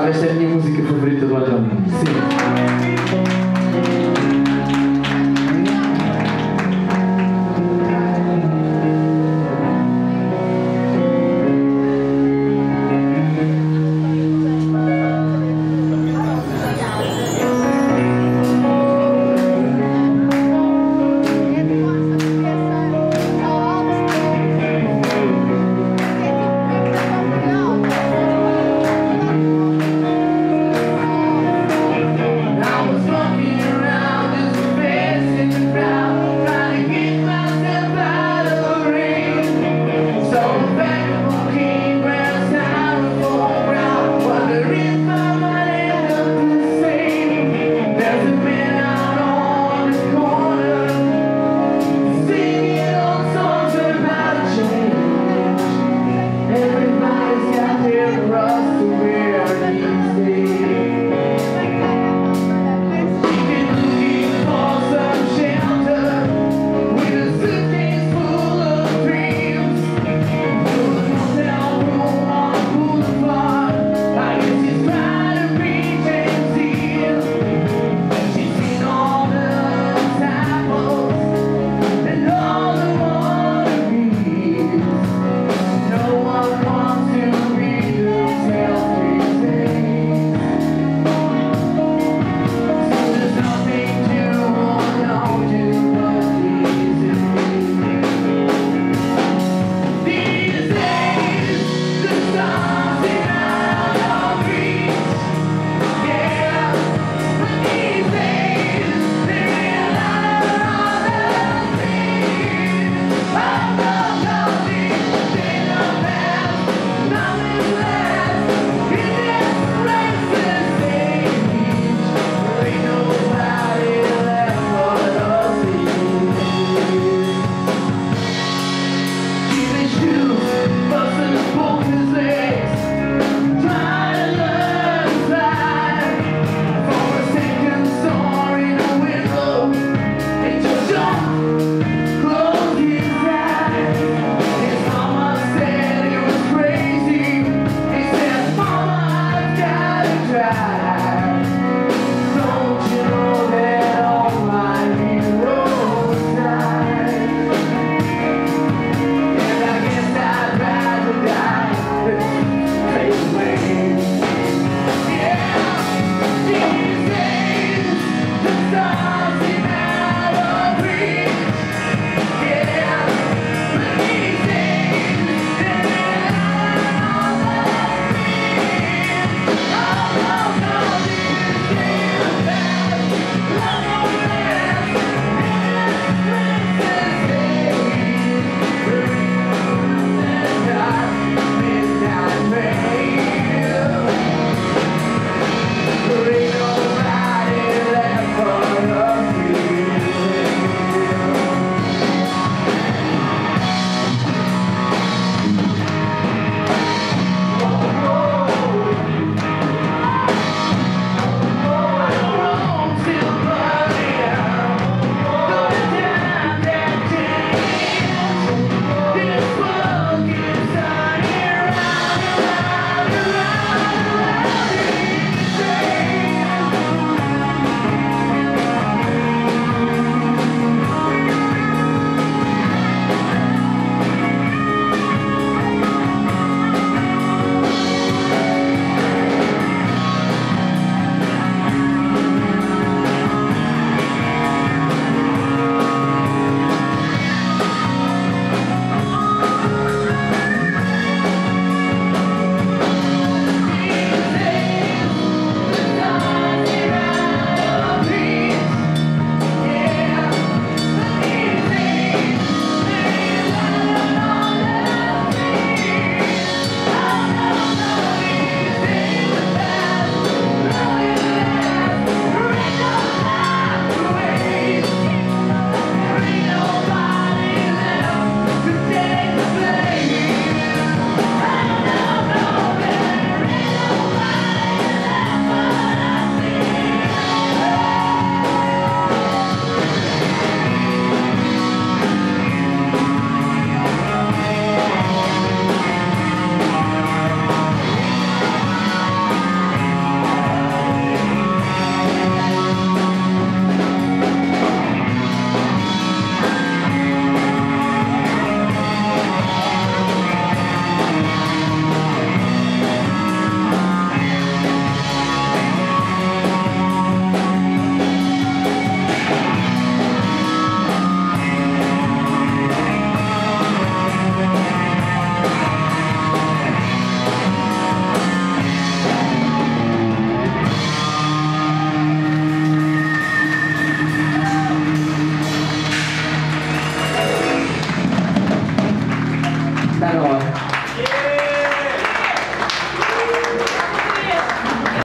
Sabe, è la mia musica favorita do António. Sim.